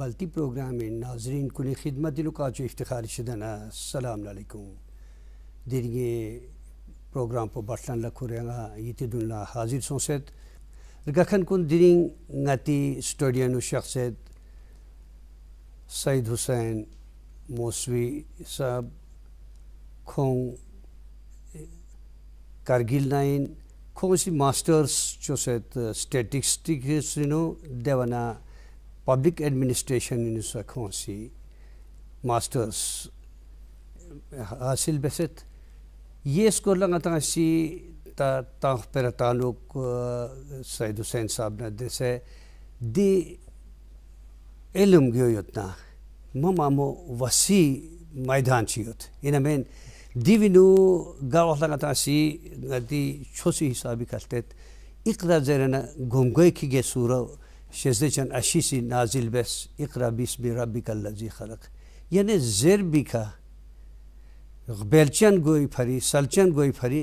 Balti programme नाजरीन कुनी खिदमत जो इफ्तार शुदना सलाम दिरिगे प्रोग्राम पर बटलन लखुरेंगा यितिदुल्ला हाजिर सोसेत। गखन कुन दिरिंग नती स्टोडियन शख्सियत सईद हुसैन मोसवी सब खों कारगिल नाइन खोंग सी मास्टर्स जो सेत स्टेटिस्टिक सुनो देवना पब्लिक एडमिनिस्ट्रेशन इन सा खोंग सी मास्टर्स हासिल बसेत ये स्कोर लगा था सी ताक़ पर ताल्लुक़ सैद हुसैन साहब ने दिस से दी गो गियोयुत ना ममामो वसी मैदान छियोत इन में दिविनु गावला तासी दी छोसी हिसाबी खस्तेत इकरा जरना घुमगई की गे सूर शेजदे चन अशीसी नाजिल बस इकरा बिस बी रबी रब्बिकल लजी खलक यानी जेर बिका बेलचन गोई फरी सलचन गोई फरी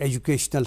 educational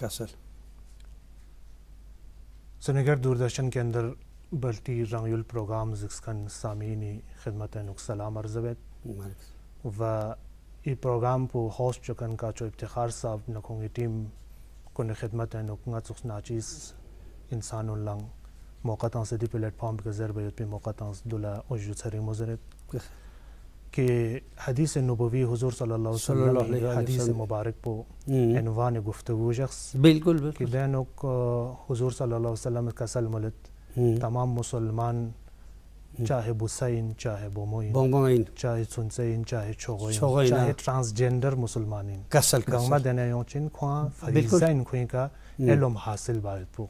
कसर सनेगर दूरदर्शन के अंदर बल्टी रंगयुल प्रोग्राम जिसकन सामीनी खिदमत सलाम अर्जवेत व ई प्रोग्राम को होस्ट चकन का चो इफ्तार साहब नखोंगी टीम को खिदमत नुकंगा चुख नाचीज इंसान लंग मौका से दी प्लेटफॉर्म के जर पे मौका दुला उजु सरी मुजरत कि हदीस नबवी हुजूर सल्लल्लाहु अलैहि वसल्लम हदीस मुबारक पो अनवान गुफ्तगू शख्स बिल्कुल बिल्कुल कि दैनुक हुजूर सल्लल्लाहु अलैहि वसल्लम का सलमलत तमाम मुसलमान चाहे बुसैन चाहे बोमोइन बोमोइन चाहे सुनसैन चाहे छोगोइन चाहे ट्रांसजेंडर मुसलमानिन कसल गंगमा देने योचिन ख्वा फरीजाइन खुई का इल्म हासिल बायत पो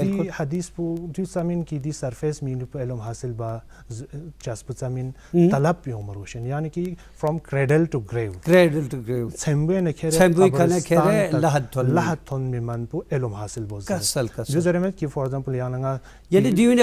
दी हदीस पु दी सामिन की दी सरफेस मीन पे इल्म हासिल बा चस्प सामिन तलब पे उमर रोशन यानी कि from cradle to grave cradle to grave सेम्बे ने खेरे सेम्बे कने खेरे लहद थोन लहद थोन में मन पु इल्म हासिल बोल कसल कसल जो जरे में कि फॉर एग्जांपल याना यानी दीवन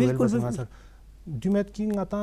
12 बस nga सार दिमेत की ngata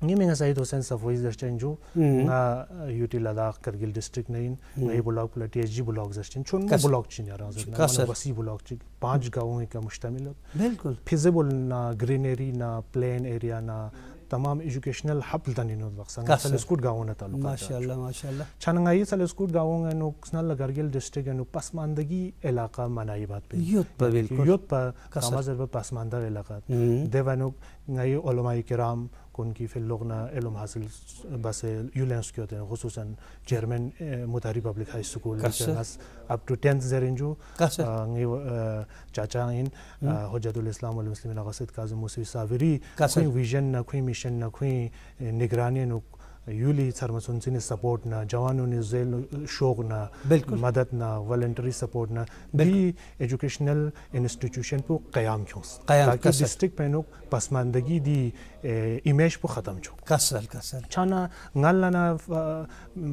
ngata le time med inshallah zash mukhtasaran di enwan ta sengas ngari di guftagу aage kin kasar ये मैं सही हुसैन सफोई जस्टिन जो ना यूटी लद्दाख करगिल डिस्ट्रिक्ट नहीं नई ब्लॉक प्ला टीएचजी ब्लॉक जस्टिन चुन में ब्लॉक चिन यार ना वसी ब्लॉक चिन पांच गांवों का मुश्तमिल बिल्कुल फिजिबल ना ग्रीनरी ना प्लेन एरिया ना तमाम एजुकेशनल हब तनी नो वक्सा सलस्कुट गांव ना तालुका माशाल्लाह माशाल्लाह छनंगा ये सलस्कुट गांव नो स्नल करगिल डिस्ट्रिक्ट नो पसमानदगी इलाका मनाई बात पे युत पर बिल्कुल युत पर कामाजर पर पसमानदा इलाका देवानो ngai ulama kiram kun ki fil lugna ilm hasil bas yulens ki hote khususan chairman mutari public high school nas up to 10th zerinju ngai chacha in hujjatul islam wal muslimin ghasid kazim musi saviri khui vision यूली सरम सुनसिन support न जवानों ने jail शोक न बिल्कुल मदद न वॉल्ट्री support न दी एजुकेशनल इंस्टीट्यूशन पो क्याम छोस ताकि डिस्ट्रिक्ट पेनो पसमानदगी दी इमेज पो खत्म छो कसल कसल छाना गल न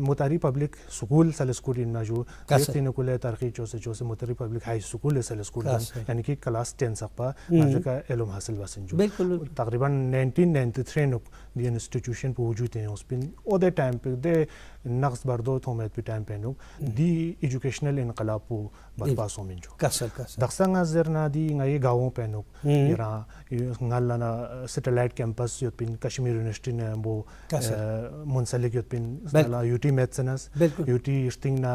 मुतारी पब्लिक स्कूल सल स्कूल न जो कसते न कुले तरकी चोसे चोसे मुतारी पब्लिक हाई स्कूल सल स्कूल यानी कि क्लास 10 सपा नजका एलम हासिल बसन जो तकरीबन 1993 न दी इंस्टीट्यूशन पो वजूद है उस पिन ओदे टाइम पे दे नक्स बर्दो थोमेत पे टाइम पे नुक दी एजुकेशनल इनकलाब पो बरपास हो मिंजो कसल कसल दक्संग अजर ना दी ngai गाँवों पे नुक हम्म। यरा ngal na satellite campus yot pin kashmir university ne bo Kas- yot pin Bel- la UT medicines UT sting na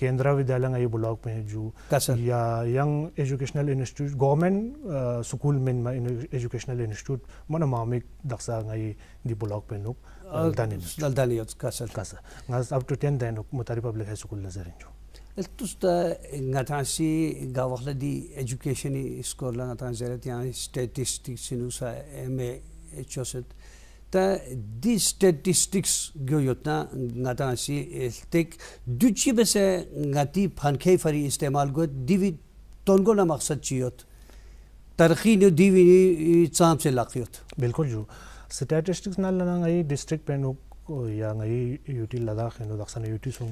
केंद्रीय विद्यालय ये ब्लॉक में है जो या young educational institute government school में एजुकेशनल इंस्टीट्यूट मन मामिक दक्सा गई दी ब्लॉक में नुक दलदानी कासर कासर ngaz up to 10 then mutari public high school nazarin jo तुस्ता ngataasi gawakla di education score la ngataasi zeret ya statistics sinusa ma choset 다 디 스태티스틱스 교요타 나타시 스틱 두치베세 나티 판케 파리 이스테말 고 디비 tongo na maksad chiyot tarhi ne divi ni eh, chamse lakhiyot bilkul ju. Statistics nal na ngai district pe no ya ngai UT Ladakh no daksana UT sung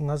ngas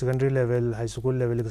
secondary level high school level ke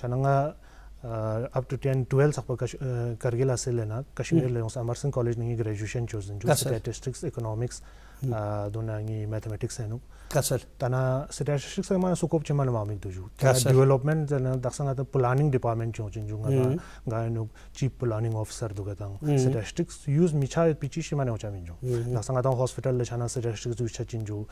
chananga uh, up to 10 12 sakpa kash, uh, kargil asile na kashmir le uns amarsan college ni graduation chosen dunangi mathematics enu kasal tana statistics ma sukop chimal ma mi duju development tana daksanga ta planning department chu chin junga ta ga nu chief planning officer du ga tang statistics use micha pichi shima ne cha min ju daksanga ta hospital le chana statistics use cha chin ju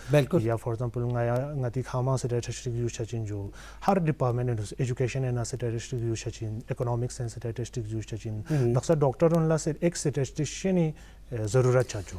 ya for example nga ya ngati khama statistics use cha chin ju har department in education and statistics use cha chin economics and statistics use cha chin daksa doctor on la ek statistician hi zarurat cha ju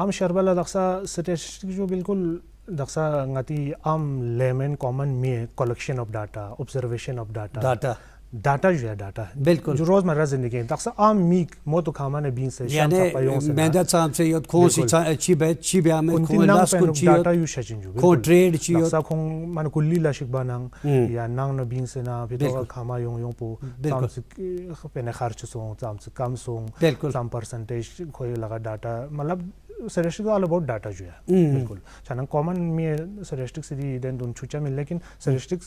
आम शर्बला Daksha statistic जो बिल्कुल Daksha ngati आम lemon common में collection of data observation of data data data जो है data है। बिल्कुल। जो रोज़मर्रा ज़िंदगी में अक्सर आम मीक मो खामा ने बीन से यानी मेहनत साहब से यो तो खो सी अच्छी बे अच्छी बे आमे खो लास को ची डाटा यू शचिन जो खो ट्रेड ची यो तो। सब खो कुल्ली लाशिक बानांग हम्म। या नांग ने बीन से ना फिर तो खामा यों यों पो ताम से पेने खर्च सों ताम से कम सों ताम परसेंटेज खो लगा डाटा मतलब सरेस्टिक ऑल अबाउट डाटा जो है बिल्कुल। चाहे कॉमन में सरेस्टिक सीधी देन दोन छुचा मिल लेकिन सरेस्टिक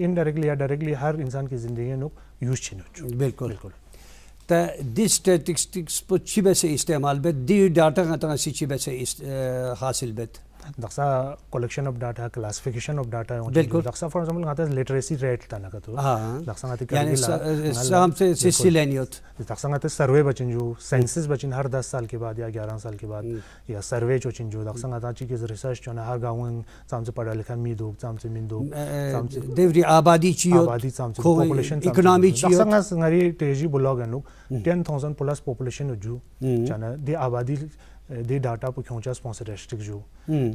इनडायरेक्टली hmm. uh, या डायरेक्टली हर इंसान की ज़िंदगी नो यूज़ छिन बिल्कुल। बिल्कुल। त दि स्टैटिस्टिक्स पर छिबे इस्तेमाल बेत दी डाटा का तरह से छिबे uh, हासिल बेत දක්සා කොලක්ෂන of data classification of data දක්සා for example ngata literacy rate tana ka to දක්සා ngata yani sam se sisi leniyot දක්සා ngata survey bachin jo census bachin har 10 साल के बाद या 11 साल के बाद या सर्वे चोचिन जो Daksha ngata chi ki research chona har gaun sam se पढ़ा लिखा मी दो sam se min do sam se devri आबादी chi yo आबादी sam se population economy chi yo Daksha ngari teji blog anu 10000 plus population jo chana di आबादी दी data पुख्योंचा sponsor district जो।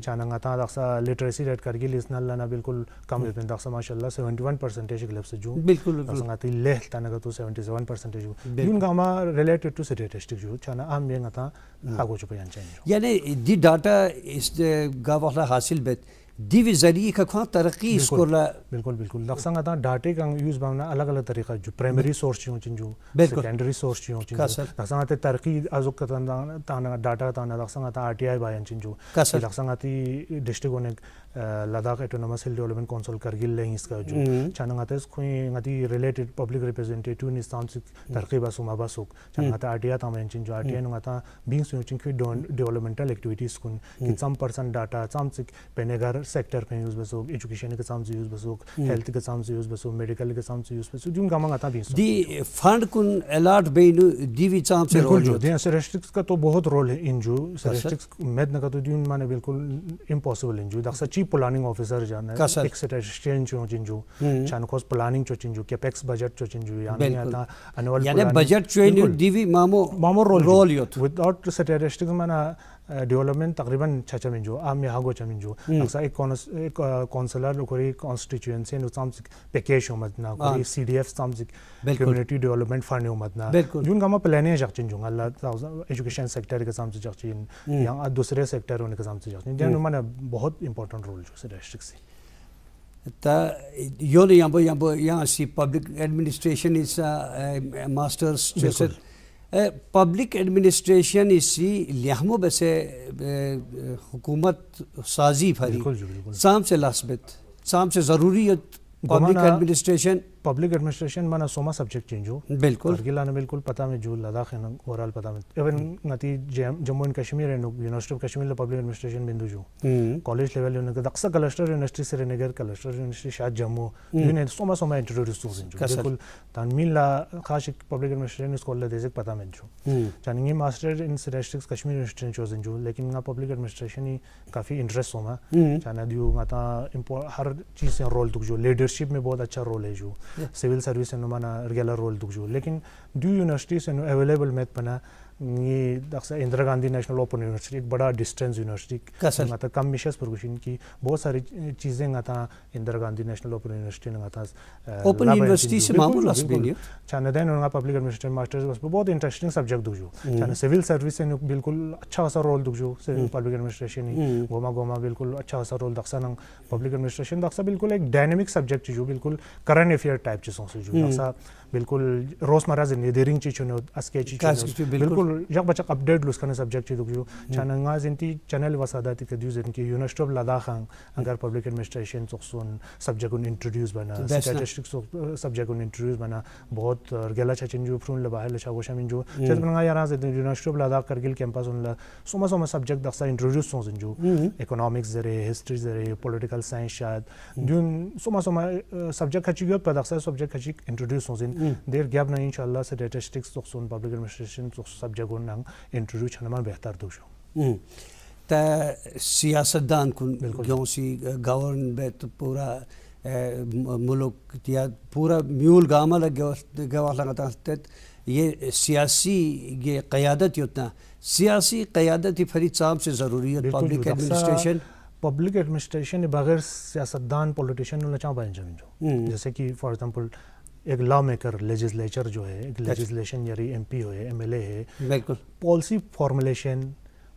चानंगा ता दक्सा लिटरेसी रेट करगी लिसनल लना बिल्कुल कम हम्म। लेते हैं दक्सा माशाल्लाह 71 परसेंटेज ग्लिप्स जो। बिल्कुल दक्सा ती लेह तानगा तो 77 परसेंटेज जो। यून गामा रिलेटेड टू सिटी डिस्ट्रिक्ट जो। चाना आम ये गाता हम्म। आगो चुप यान चाहिए। यानी दी डाटा इस गावला हासिल बेत दिव ज़रिए का तरक्की तरक़ी इसको बिल्कुल बिल्कुल लफ़्ज़ा का डाटे का यूज़ बना अलग अलग तरीक़ा जो प्राइमरी सोर्स जो चिन सेकेंडरी सोर्स जो चिन लफ़्ज़ा ते तरक़ी अजुक का ताना डाटा ताना लफ़्ज़ा का आरटीआई बायन चिन जो लफ़्ज़ा ती डिस्ट्रिक्ट होने Ladakh autonomous hill development council Kargil ले इसका जो चाना ते खुई गति रिलेटेड पब्लिक रिप्रेजेंटेटिव नि स्थान से तरक्की बस उमा बस उक चाना ता आरटीआई तामें चिन जो आरटीआई नुगा ता बींग सुन चिन डेवलपमेंटल एक्टिविटीज़ कुन किन सम पर्सन डाटा सम पेनेगर some sik penegar sector pe use baso education ke sam use baso health ke sam use baso medical ke sam use baso jun gamang ata bi di fund kun allot beinu divi cham se role jo de statistics का तो बहुत role है इन जो statistics med na का तो दिन माने बिल्कुल impossible इन जो दक्सा chief planning officer जाना है एक जो जिन जो चान कोस planning जो जिन जो capex budget जो जिन जो यानी आता annual यानी budget जो divi mamo mamo role yot without statistics माना डेवलपमेंट तकरीबन छचा मिंजो आम यहाँ गो चमिंजो अक्सर एक काउंसलर कोई कॉन्स्टिट्यूएंसी नु साम पैकेज हो मतना कोई सीडीएफ साम कम्युनिटी डेवलपमेंट फंड हो मतना जुन गामा प्लानिंग जक्चिन जुंगा अल्लाह एजुकेशन सेक्टर के साम से जक्चिन या दूसरे सेक्टर होने के साम से जक्चिन जन माने बहुत इंपॉर्टेंट रोल जो से। डिस्ट्रिक्ट से yambo yambo yang si public administration is a, a master's just public administration इसी लियामो बसे हुकूमत साजी फरी शाम से लासबत शाम से ज़रूरी पब्लिक एडमिनिस्ट्रेशन पब्लिक एडमिनिस्ट्रेशन माना सोमा सब्जेक्ट चेंज हो। बिल्कुल। कारगिल आने बिल्कुल पता में जो लद्दाख है ओवरऑल पता में। इवन नती जम्मू एंड कश्मीर है university of Kashmir public administration बिंदु जो। कॉलेज लेवल यूनिट का दक्सा क्लस्टर यूनिवर्सिटी से रेनेगर क्लस्टर यूनिवर्सिटी शायद जम्मू। यूने सोमा सोमा इंट्रोड्यूस हो जो बिल्कुल तानमीन ला खास पब्लिक एडमिनिस्ट्रेशन स्कॉलर देसे पता में जो। चानिंगे master in statistics Kashmir university chosen जो लेकिन ना पब्लिक एडमिनिस्ट्रेशन ही काफ़ी इंटरेस्ट होमा चाना दियो माता हर चीज़ से रोल तुक जो लीडरशिप में बहुत अच्छा रोल है जो। yeah. civil service enumana regular rol dukju lekin du universities enu available met pana ये Indira Gandhi national open university एक बड़ा distance university ngata kam mishes purgushin ki बहुत सारी चीज़ें ngata Indira Gandhi national open university ngata open university से मामू लस बिलियो देन उनका पब्लिक एडमिनिस्ट्रेशन मास्टर्स बस बहुत इंटरेस्टिंग सब्जेक्ट दुजो। चाने सिविल सर्विस से बिल्कुल अच्छा खासा रोल दुजो पब्लिक एडमिनिस्ट्रेशन ही। गोमा गोमा बिल्कुल अच्छा खासा रोल दक्सा नंग पब्लिक एडमिनिस्ट्रेशन। दक्सा बिल्कुल एक डायनेमिक सब्जेक्ट जो बिल्कुल करंट अफेयर टाइप चीज़ों से जो दक्सा बिल्कुल रोजमर्रा जिंदगी देरिंग चीज चुनो अस्के चीज बिल्कुल जब बच्चा अपडेट लुस करने सब्जेक्ट चीज दुखजो चानंगा जिंती चैनल वसादाती के दियो जिनकी यूनिवर्सिटी ऑफ लद्दाख अगर पब्लिक एडमिनिस्ट्रेशन सोक्सोन सब्जेक्ट उन इंट्रोड्यूस बना स्टैटिस्टिक्स सब्जेक्ट उन इंट्रोड्यूस बना बहुत गेला छचिन जो फ्रून लबा है लछा गोशा मिन जो जब बना यार आज university of Ladakh Kargil campus उन सोमा सोमा सब्जेक्ट दक्सा इंट्रोड्यूस सोन जो इकोनॉमिक्स जरे हिस्ट्री जरे पॉलिटिकल साइंस शायद जुन सोमा सोमा सब्जेक्ट खची गयो पदक्सा सब्जेक्ट खची इंट्रोड्यूस सोन देर गैप ना इंशाल्लाह स्टैटिस्टिक्स सोक्सोन पब्लिक एडमिनिस्ट्रेशन सब्जेक्ट उन नंग इंट्रोड्यूस छनमा बेहतर दोशो त सियासतदान कुन सी गवर्नमेंट पूरा मुल्क या पूरा म्यूल गामा गवाह लगाता ये सियासी ये क़यादत उतना सियासी क़यादत ही फरीद साहब से ज़रूरी है पब्लिक एडमिनिस्ट्रेशन पब्लिक एडमिनिस्ट्रेशन बगैर सियासतदान पॉलिटिशियन लचा बन जाए जैसे कि फॉर एग्जांपल एक लॉ मेकर लेजिस्लेचर जो है एक लेजिस्लेशन यानी एम पी हो एम एल ए है पॉलिसी फॉर्मुलेशन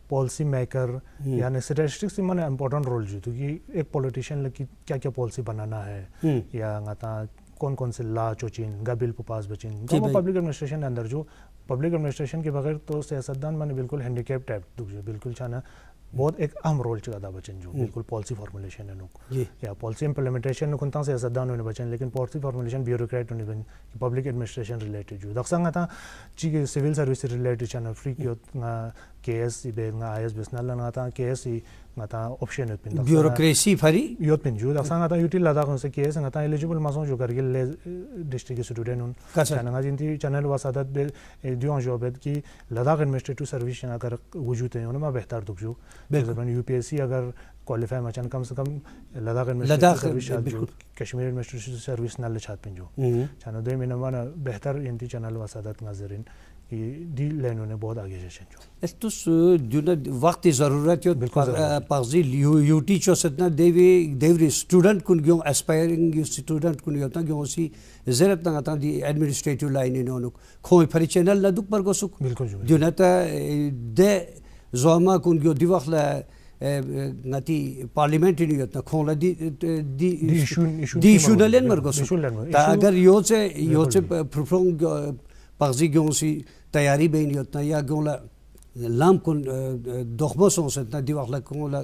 पॉलिसी मेकर यानी स्टेटिस्टिक्स मैंने इम्पोर्टेंट रोल जो क्योंकि एक पॉलिटिशियन लगी क्या क्या पॉलिसी बनाना है या ngata कौन कौन से ला चोचिन गबिल पुपास बचिन तो पब्लिक एडमिनिस्ट्रेशन अंदर जो पब्लिक एडमिनिस्ट्रेशन के बगैर तो सियासतदान मैंने बिल्कुल हैंडीकैप टाइप दुख बिल्कुल छाना बहुत एक अहम रोल चुका था बचन जो बिल्कुल पॉलिसी फॉर्मुलेशन है नुक या पॉलिसी इंप्लीमेंटेशन नुक था से सदा होने बचन लेकिन पॉलिसी फॉर्मुलेशन ब्यूरोक्रेट होने बन पब्लिक एडमिनिस्ट्रेशन रिलेटेड जो। दक्संग था ची सिविल सर्विस रिलेटेड चना फ्री के एस बे आई एस बिज़नेस लगा था K S ngata option ut pin bureaucracy phari yot pin ju da sanga ta util lada kon se ke sanga ta eligible mason jo gargil le district student un kana ngajin ti channel wasadat be dion jobet ki ladakh administrative service agar वजूद है उनमें बेहतर दुख जो बिल्कुल UPSC अगर qualify मचान कम से कम लद्दाख लद्दाख कश्मीर एडमिनिस्ट्रेटिव सर्विस नल छात पिन जो चानो दे में नमाना बेहतर इंती चैनल वसादत नाजरीन कि दी लेनो ने बहुत आगे जैसे जो esto duna वक्त ज़रूरत यो पगजी यूटी चो सतना देवी देवी स्टूडेंट कुन ग्यों एस्पायरिंग स्टूडेंट कुन योता ग्यों सी जरत ना ता दी एडमिनिस्ट्रेटिव लाइन नो नुक खोई फरी चैनल ला दुक पर को सुक बिल्कुल दुना ता दे जोमा कुन ग्यो दिवखला ngati parliament ni yotna khongla di di di issue na len mar go ta agar yo che yo che profong pagzi gyong si tayari beyniyotna ya gonla lam kon doxma sonsentna diwaxla konla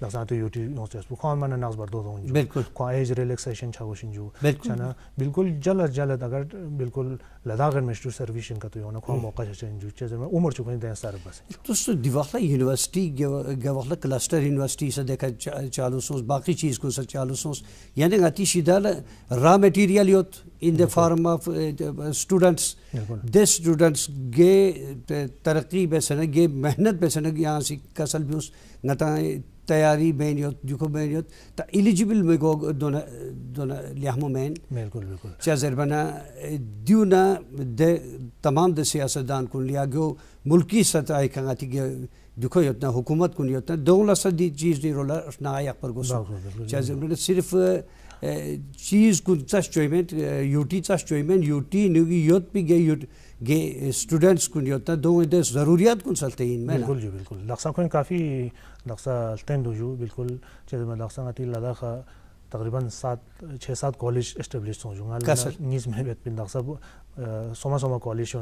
noses bu khan mana nags bar do do ju बिल्कुल को age relaxation छा वशिन ju बिल्कुल छना बिल्कुल जल जल अगर बिल्कुल लद्दाख में स्टू सर्विसन का तो यो ना को मौका छ ju चेज में उम्र चुके दे सर बस तो सो दिवाखला यूनिवर्सिटी गवाखला क्लस्टर यूनिवर्सिटी से देखा चालू सोस बाकी चीज को से चालू सोस यानी गति सीधा raw material योत in the form of students they students गे तरक्की बेसन गे मेहनत बेसन यहाँ से कसल भी उस नता tayari beniyor, duko beniyor. Ta eligible me go dona dona लिहामो मैन बिल्कुल बिल्कुल चाजर बना दिउना दे तमाम दे सियासतदान कुन लिया गयो मुल्की सतह कंगाती के दुखो योतना हुकूमत कुन योतना दोला सदी चीज़ दी रोला ना आया पर गो चाजर बना सिर्फ़ चीज़ कुन चास चोइमेंट यूटी चास चोइमेंट यूटी नुगी योत भी गे यूट गे स्टूडेंट्स कुन योतना दो दे जरूरियात कुन सलते इन में बिल्कुल जी बिल्कुल लक्सा कोई काफ़ी लक्सा टेंडो जो बिल्कुल चाहे मैं लक्सा आती लद्दाख तकरीबन सात छः सात कॉलेज इस्टेब्लिश हो जो नीज में बेत पिन सोमा सोमा कॉलेज या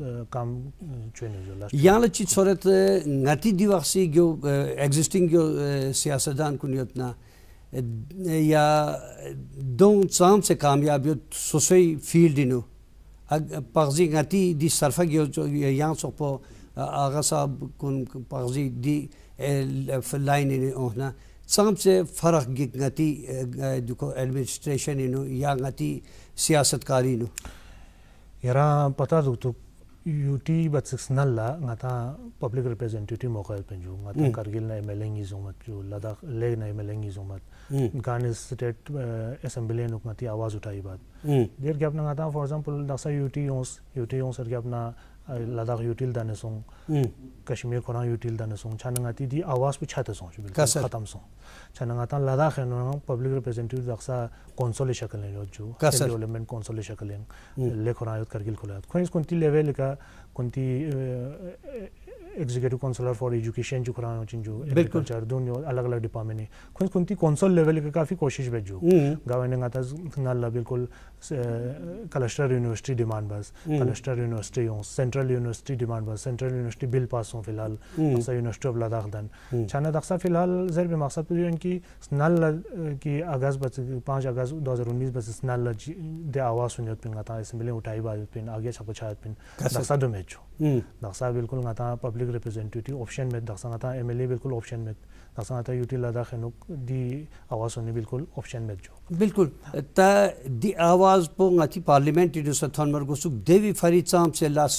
e, kam e, chuen jo last. Yala chi sorat ngati diwaxi gyo existing gyo siyasadan kun yotna ya don tsam se kamyab yo sosai field inu. Parzi ngati di sarfa gyo yan so po aga sab kun parzi di line inu ohna. चाम से फरक ngati दुको administration इनु या ngati सियासतकारी इनु यारा पता दु तो यूटी बत्सिक्स नल्ला ngata public representative mokal penju ngata kargil na emeleng izomat जो लद्दाख लेग ना एमएलए इजोमत गान स्टेट असेंबली नुक ngati आवाज़ उठाई बात देर क्या अपना ngata फॉर एग्जांपल दसा यूटी यूटी सर क्या ladakh yutil dane song hmm. kashmir korang yutil dane song. Chananga ti di awas pu chhata song bil khatam song. Chananga ta ladakh no public representative daksa console shakal ne jo development console shakal ne hmm. le korang yut kargil kholat khois kunti level ka kunti eh, executive councillor for education जो खुराना चिन जो agriculture दोनों अलग अलग department है खुद Kunti council level के काफी कोशिश बेजो गाँव ने गाता नाला बिल्कुल कलस्टर यूनिवर्सिटी डिमांड बस कलस्टर यूनिवर्सिटी हो सेंट्रल यूनिवर्सिटी डिमांड बस सेंट्रल यूनिवर्सिटी बिल पास हो फिलहाल दक्सा यूनिवर्सिटी ऑफ लद्दाख दन छाना दक्सा फिलहाल जर भी मकसद तो इनकी नल की अगस्त बस पाँच अगस्त दो हज़ार उन्नीस बस नल दे आवाज़ सुनियत पिन गाता असेंबली उठाई बात पिन आगे छप छायत पिन दक्सा दो मैचो दक्सा बिल्कुल गाता पब्लिक रिप्रेजेंटेटिव ऑप्शन में दक्सा गाता एमएलए बिल्कुल ऑप्शन में दक्सा गाता यूटी लद्दाख नुक दी आवाज़ सुनी बिल्कुल ऑप्शन में जो। बिल्कुल ता दी आवाज़ पो ngati पार्लियामेंट इदु सथन मर गोसुक देवी फरी चाम से लास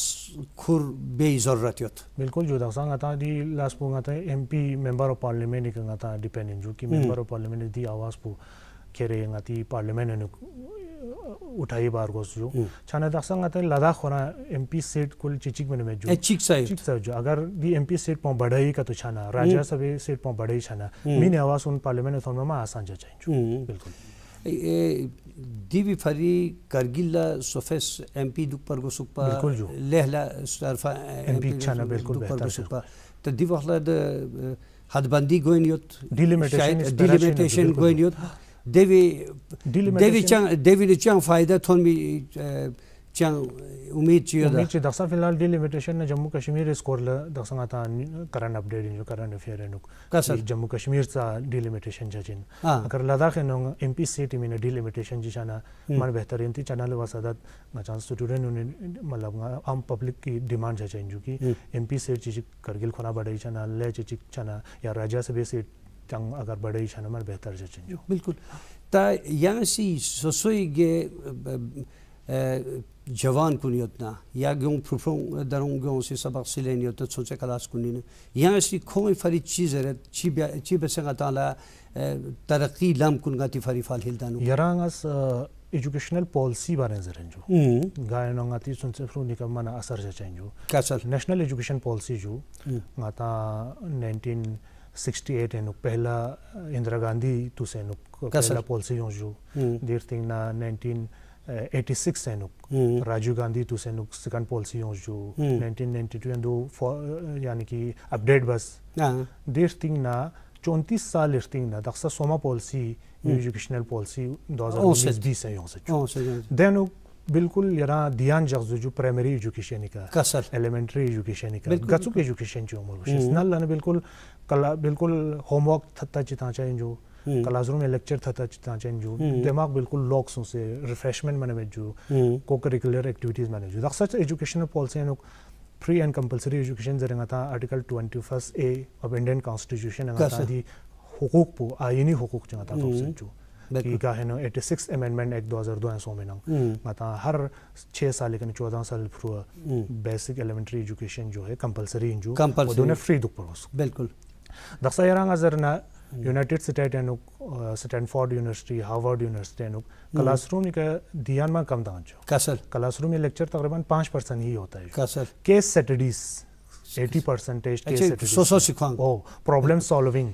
खुर बे ज़रूरत योत। बिल्कुल जो दक्सा गाता दी लास पो गाता एमपी मेंबर ऑफ़ पार्लियामेंट का गाता डिपेंडेंट जो कि मेंबर ऑफ़ पार्लियामेंट दी आवाज़ पो खेरे ngati पार्लियामेंट उठाई बार गोस जो छाना दक्सा गाता लद्दाख होना एमपी सीट कुल चिचिक में में जो चिक साइड। चिक साइड जो। अगर दी एमपी सीट पो बढ़ई का तो छाना। राज्यसभा सीट पो बढ़ई छाना। मीन आवाज़ उन पार्लियामेंट थोन में आसान जा चाहिए बिल्कुल। दिवी फरी करगिला सोफेस एमपी दुक पर गो सुपा बिल्कुल जो। लेहला सरफा एमपी छाना बिल्कुल दुक पर बेहतर सुपा तो दिवी वखला द हदबंदी गोइन योत। Delimitation is डिलिमिटेशन बिल्कुल। Delimitation- देवी चांग देवी ने चांग फ़ायदा थोन भी चांग उम्मीद चियो दा उम्मीद से दक्सा फ़िलहाल डिलिमिटेशन ने जम्मू कश्मीर स्कोर ल दक्सा गाता करंट अपडेट जो करंट अफेयर नुक कसर कि जम्मू कश्मीर सा डिलिमिटेशन जजिन हाँ। अगर लद्दाख नो एमपी सीट में डिलिमिटेशन जी छाना मन बेहतर इंती चैनल वसदत गचान स्टूडेंट ने मतलब आम पब्लिक की डिमांड है चाहिए जो कि एमपी सीट चीज़ करगिल खोना बढ़ई छना ले चीज़ छना या राज्यसभा सीट चंग अगर बढ़ई छना मन बेहतर है चाहिए बिल्कुल। ता यहाँ सी सोसोई गे जवान कुन योतना या ग्यों फुफों दरों ग्यों से सबक सिलेन योतना सोचे क्लास कुनी ने। यहाँ सी खोई फरी चीज़ है ची ची बसंगा ताला तरक्की लम कुन गाती फरी फाल हिलदानु यरांगस एजुकेशनल पॉलिसी बारे जरन जो। हम्म। गाय नो ngati sun se fru nikam mana asar se chanjo कसर national जो ngata 19 68 एनुक पहला इंदिरा गांधी तु पॉलिसी हो जो देर थिंग ना 1986 एनुक राजीव गांधी तु से नुक सेकंड पॉलिसी हो जो 1992 एंडो यानी कि अपडेट बस। देर थिंग ना 34 साल इर्थिंग ना दक्सा सोमा पॉलिसी एजुकेशनल पॉलिसी 2020 से हो से देन बिल्कुल यरा ध्यान जगजु जो प्राइमरी एजुकेशन का कसर। एलिमेंट्री एजुकेशन का गचुक एजुकेशन जो मोर नल लन बिल्कुल कला बिल्कुल होमवर्क थता चिता चाहिए जो। क्लासरूम में लेक्चर थता चिता चाहिए जो। दिमाग बिल्कुल लॉक्स से रिफ्रेशमेंट मने जो। को करिकुलर एक्टिविटीज़ मने जो। Daksha educational policy free and compulsory education जरेंगा था article 21 A of Indian constitution हुकूक पो आईनी हुकूक जंगा था जो। कि का है नो 86 अमेंडमेंट एक्ट 2002 सो में नंग माता हर 6 साल लेकिन 14 साल फ्रू बेसिक एलिमेंट्री एजुकेशन जो है कंपलसरी जो वो फ्री दुख परोस बिल्कुल। दक्सा यरंग अजर ना यूनाइटेड स्टेट एनुक स्टैनफोर्ड यूनिवर्सिटी हार्वर्ड यूनिवर्सिटी एनुक क्लासरूम का ध्यान में कम दांचो कसर क्लासरूम में लेक्चर तकरीबन पाँच परसेंट ही होता है। कसर case studies 80 percentage case studies सो सो सिखांग ओ प्रॉब्लम सॉल्विंग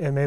M A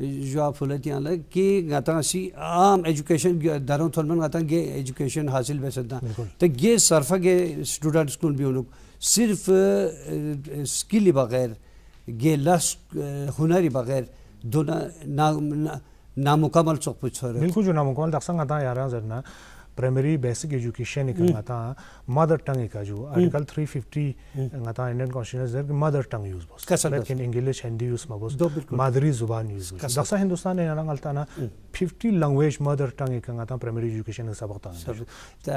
जवाब फुलत यहाँ कि गाता सी आम एजुकेशन दरों थोलमन गाता गे एजुकेशन हासिल बेसदा तो गे सरफा गे स्टूडेंट स्कूल भी उन सिर्फ़ स्किल बगैर गे लस हुनर बगैर दोनों ना नामुकमल चौक पुछ बिल्कुल जो नामुकमल दक्संग गाता यार जरना primary basic education ik ngata mother tongue ka ju article 350 ngata indian constitution there mother tongue use bos lekin english hindi use ma bos madri zuban use daksa hindustan ne nang alta na 50 language mother tongue ik ngata primary education ka sabaq ta ta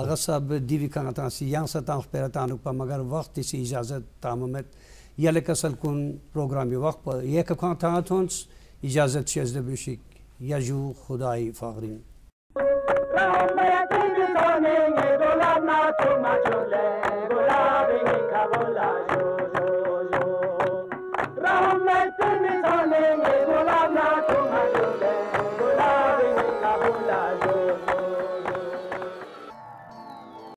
aga sab divi ka ngata si yang sa tan per tan pa magar waqt si ijazat tamamet yelek asal kun programi waqt pa yek ka tan tons ijazat shezde bishik yaju khudai fagrin